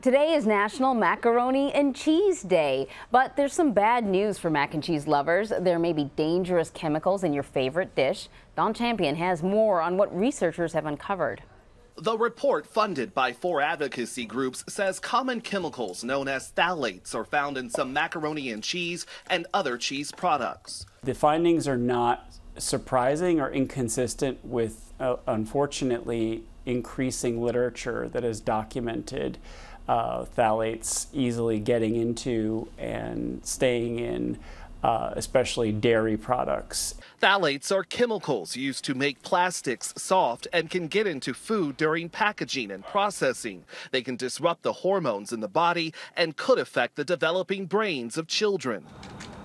Today is National Macaroni and Cheese Day, but there's some bad news for mac and cheese lovers. There may be dangerous chemicals in your favorite dish. Don Champion has more on what researchers have uncovered. The report, funded by four advocacy groups, says common chemicals known as phthalates are found in some macaroni and cheese and other cheese products. The findings are not surprising or inconsistent with, uh, unfortunately, increasing literature that has documented uh, phthalates easily getting into and staying in uh, especially dairy products. Phthalates are chemicals used to make plastics soft and can get into food during packaging and processing. They can disrupt the hormones in the body and could affect the developing brains of children.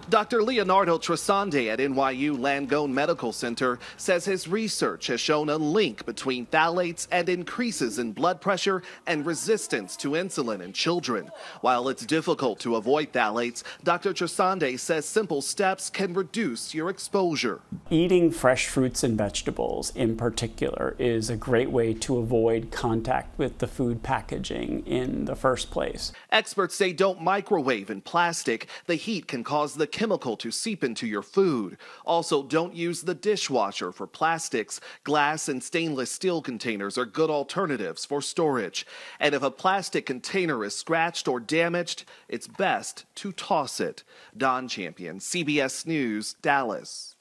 Dr. Leonardo Trasande at NYU Langone Medical Center says his research has shown a link between phthalates and increases in blood pressure and resistance to insulin in children. While it's difficult to avoid phthalates, Dr. Trasande says simple steps can reduce your exposure. Eating fresh fruits and vegetables in particular is a great way to avoid contact with the food packaging in the first place. Experts say don't microwave in plastic. The heat can cause the chemical to seep into your food. Also, don't use the dishwasher for plastics. Glass and stainless steel containers are good alternatives for storage. And if a plastic container is scratched or damaged, it's best to toss it. Don Champion, CBS News, Dallas.